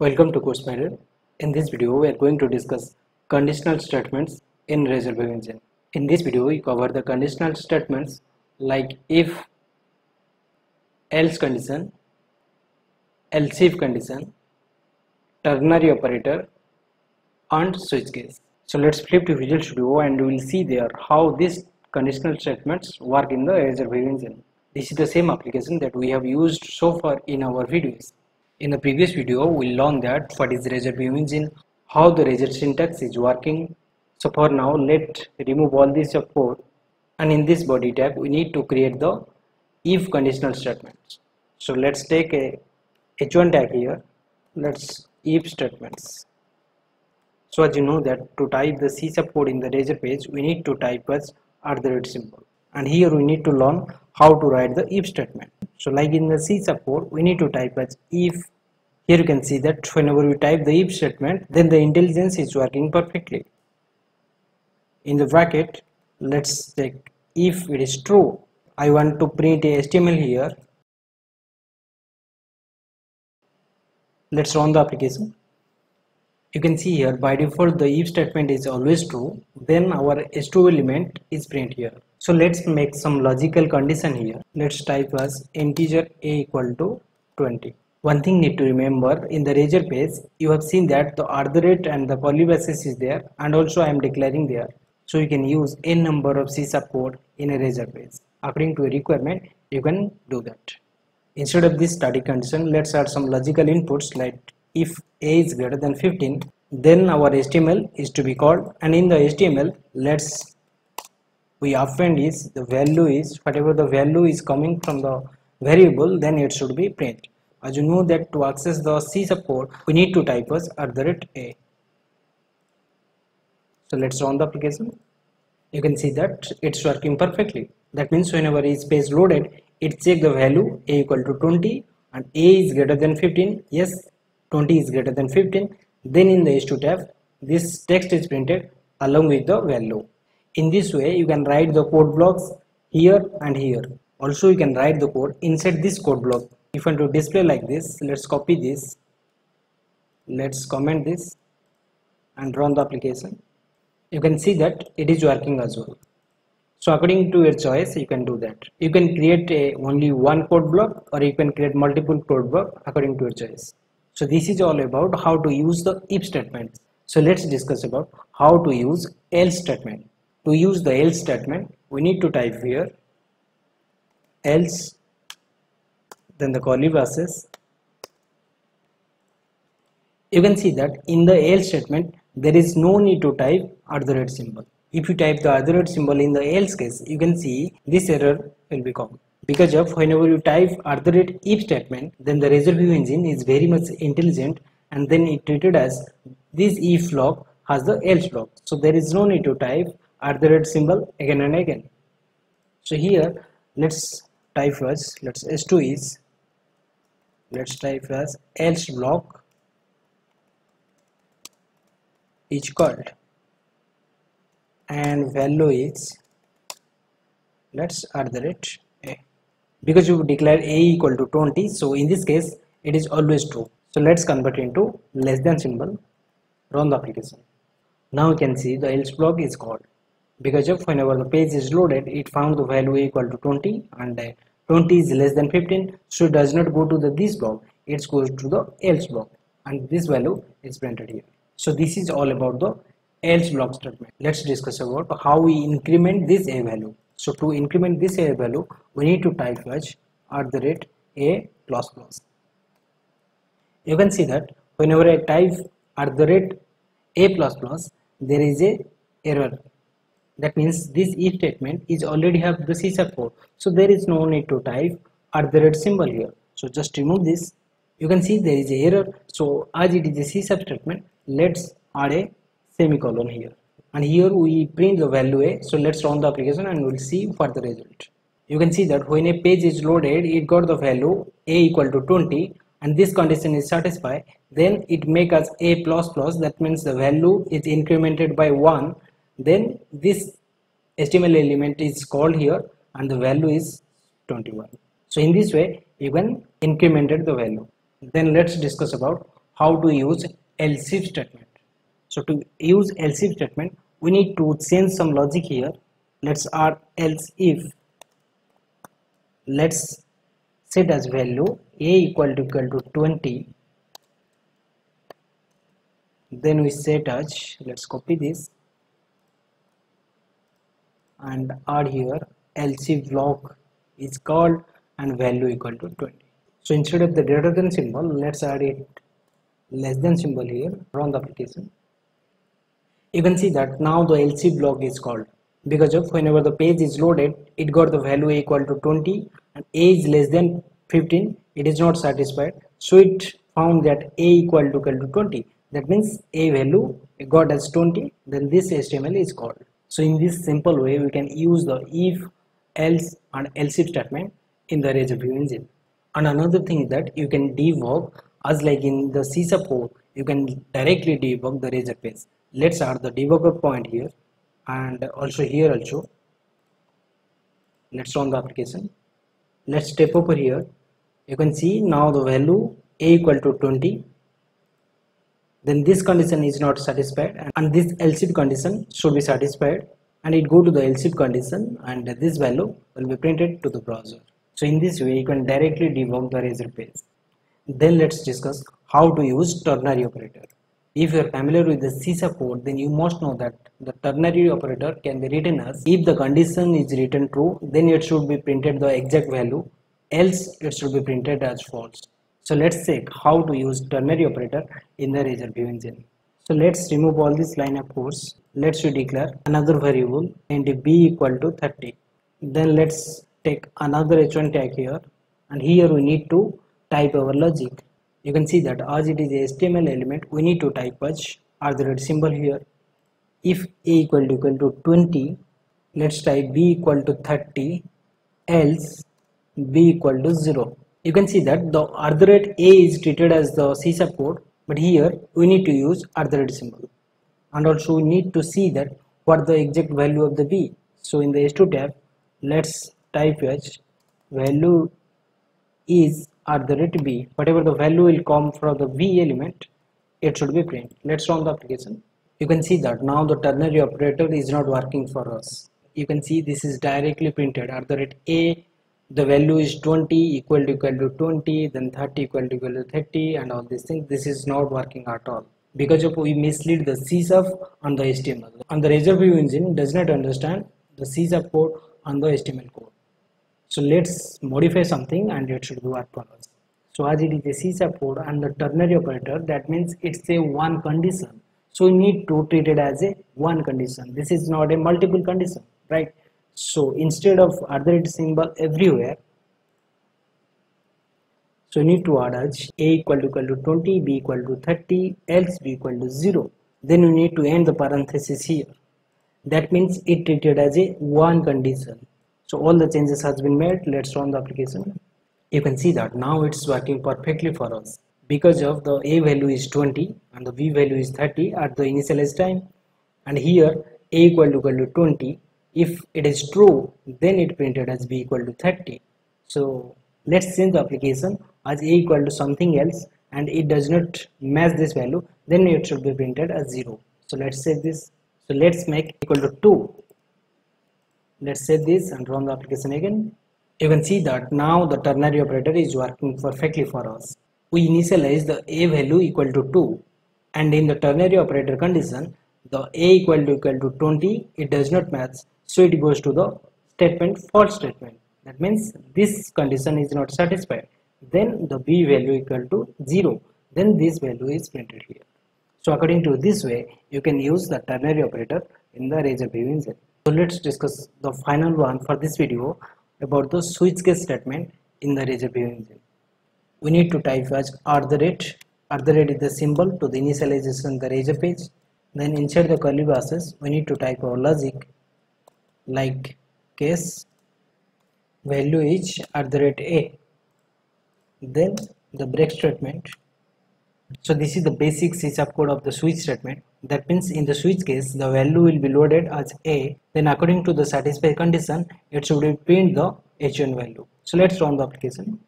Welcome to CoreSpider. In this video, we are going to discuss conditional statements in View Engine. In this video, we cover the conditional statements like if, else condition, else if condition, ternary operator, and switch case. So let's flip to Visual Studio and we will see there how these conditional statements work in the View Engine. This is the same application that we have used so far in our videos. In the previous video, we learned that what is Razor View Engine, how the Razor syntax is working. So for now, let's remove all this code and in this body tag, we need to create the if conditional statements. So let's take a h1 tag here. Let's if statements. So as you know that to type the C code in the Razor page, we need to type as at the rate symbol. And here we need to learn how to write the if statement so like in the C# we need to type as if. Here you can see that whenever we type the if statement then the IntelliSense is working perfectly. In the bracket let's check if it is true. I want to print a HTML here. Let's run the application you can see here by default the if statement is always true then our h2 element is print here so let's make some logical condition here. Let's type as integer a equal to 20. One thing need to remember in the Razor page, you have seen that the at rate and the curly is there and also I am declaring there. So you can use a number of C code in a Razor page. According to a requirement, you can do that. Instead of this static condition, let's add some logical inputs like if a is greater than 15, then our HTML is to be called. And in the HTML, let's we append is the value is whatever the value is coming from the variable then it should be print. As you know that to access the C# we need to type as at the rate a. So let's run the application. You can see that it's working perfectly. That means whenever is page loaded it check the value a equal to 20 and a is greater than 15 yes 20 is greater than 15 then in the h2 tag this text is printed along with the value. In this way you can write the code blocks here and here. Also you can write the code inside this code block. If you want to display like this let's copy this. Let's comment this and run the application. You can see that it is working as well. So according to your choice you can do that. You can create a only one code block or you can create multiple code block according to your choice so this is all about how to use the if statement. So let's discuss about how to use else statement. To use the else statement we need to type here else then the curly braces you can see that in the else statement there is no need to type the rate symbol. If you type the other rate symbol in the else case you can see this error will become because of whenever you type at the rate if statement then the Razor View engine is very much intelligent and then it treated as this if block has the else block so there is no need to type at the rate symbol again and again. So here let's type as let's s2 is let's type as else block is called. And value is let's add the rate because you declared a equal to 20 so in this case it is always true. So let's convert into less than symbol run the application. Now you can see the else block is called. Because of whenever the page is loaded it found the value equal to 20 and uh, 20 is less than 15 so it does not go to the this block. It goes to the else block. And this value is printed here. So this is all about the else block statement. Let's discuss about how we increment this a value so to increment this a value we need to type as at the rate a plus plus. You can see that whenever i type at the rate a plus plus there is a error. That means this if statement is already have the C code so there is no need to type at the red symbol here. So just remove this. You can see there is a error. So as it is a C statement let's add a semicolon here and here we print the value a. So let's run the application and we'll see for the result. You can see that when a page is loaded it got the value a equal to 20 and this condition is satisfied. Then it make us a plus plus. That means the value is incremented by 1 then this HTML element is called here and the value is 21 so in this way you can incremented the value. Then let's discuss about how to use else if statement so to use else if statement we need to change some logic here. Let's add else if. Let's set as value a equal to equal to 20 then we set as let's copy this. And add here else if block is called and value equal to 20 so instead of the greater than symbol let's add it less than symbol here run the application you can see that now the LC block is called. Because of whenever the page is loaded it got the value equal to 20 and a is less than 15 it is not satisfied. So it found that a equal to equal to 20 that means a value got as 20 then this html is called. So in this simple way we can use the if else and else if statement in the razor view engine. And another thing is that you can debug as like in the C# you can directly debug the razor page let's add the debugger point here and also here also. Let's run the application. Let's step over here. You can see now the value a equal to 20 then this condition is not satisfied and this else if condition should be satisfied. And it go to the else if condition and this value will be printed to the browser. So in this way you can directly debug the razor page. Then let's discuss how to use ternary operator if you are familiar with the C# then you must know that the ternary operator can be written as if the condition is written true then it should be printed the exact value else it should be printed as false. So let's check how to use ternary operator in the razor view engine. So let's remove all this line of codes let's declare another variable and b equal to 30 then let's take another h1 tag here and here we need to type our logic you can see that as it is a html element we need to type as are the red symbol here. If a equal to equal to 20 let's type b equal to 30 else b equal to 0 you can see that the the rate a is treated as the c support but here we need to use the rate symbol. And also we need to see that what the exact value of the b. So in the h2 tag let's type as value is at the rate b whatever the value will come from the b element it should be print. Let's run the application. You can see that now the ternary operator is not working for us. You can see this is directly printed. At the rate a the value is 20 equal to equal to 20 then 30 equal to equal to 30 and all these things. This is not working at all. Because of we mislead the C# on the HTML. And the Razor View engine does not understand the C# code on the HTML code so let's modify something and it should work for us so as it is a C# code and the ternary operator. That means it's a one condition. So we need to treat it as a one condition. This is not a multiple condition right? So instead of other symbol everywhere so you need to add as a equal to equal to 20 b equal to 30 else b equal to 0 then you need to end the parenthesis here. That means it treated as a one condition so all the changes has been made. Let's run the application. You can see that now it's working perfectly for us. Because of the a value is 20 and the b value is 30 at the initialize time. And here a equal to equal to 20 if it is true then it printed as b equal to 30 so let's change the application as a equal to something else. And it does not match this value then it should be printed as 0 so let's save this. So let's make equal to 2 let's save this and run the application again. You can see that now the ternary operator is working perfectly for us. We initialize the a value equal to 2 and in the ternary operator condition the a equal to equal to 20 it does not match. So it goes to the statement false statement. That means this condition is not satisfied. Then the b value equal to 0 then this value is printed here. So according to this way you can use the ternary operator in the razor view engine so let's discuss the final one for this video about the switch case statement in the razor view engine. We need to type as at the rate. At the rate is the symbol to the initialization the razor page. Then inside the curly braces we need to type our logic like case value is at the rate a. Then the break statement. So this is the basic C code of the switch statement that means in the switch case the value will be loaded as a. Then according to the satisfied condition it should be print the h1 value. So let's run the application.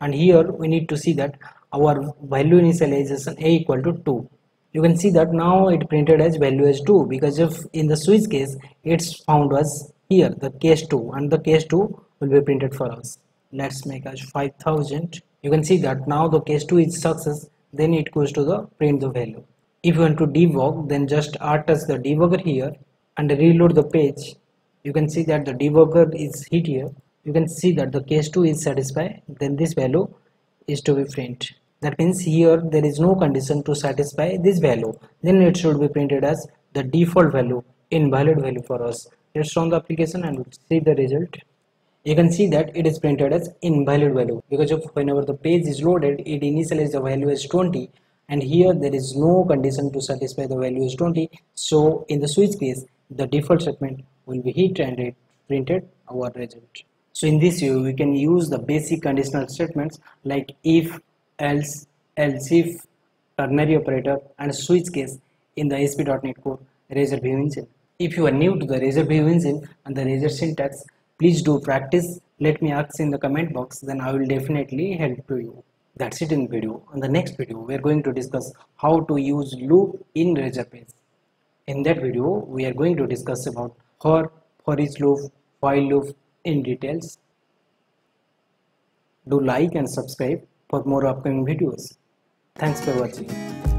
And here we need to see that our value initialization a equal to 2 you can see that now it printed as value as 2 because if in the switch case it's found as here the case 2 and the case 2 will be printed for us. Let's make as 5000 you can see that now the case 2 is success then it goes to the print the value if you want to debug then just touch the debugger here and reload the page. You can see that the debugger is hit here. You can see that the case 2 is satisfied then this value is to be printed that means here there is no condition to satisfy this value. Then it should be printed as the default value invalid value for us. Let's run the application and see the result. You can see that it is printed as invalid value. Because of whenever the page is loaded it initializes the value as 20 and here there is no condition to satisfy the value is 20 so in the switch case the default statement will be hit and it printed our result. So in this view we can use the basic conditional statements like if else else if ternary operator and switch case in the ASP.NET Core Razor View engine. If you are new to the Razor View engine and the Razor syntax please do practice. Let me ask in the comment box then I will definitely help to you that's it in video. In the next video we are going to discuss how to use loop in Razor Page in that video we are going to discuss about for for each loop while loop in details. Do like and subscribe for more upcoming videos. Thanks for watching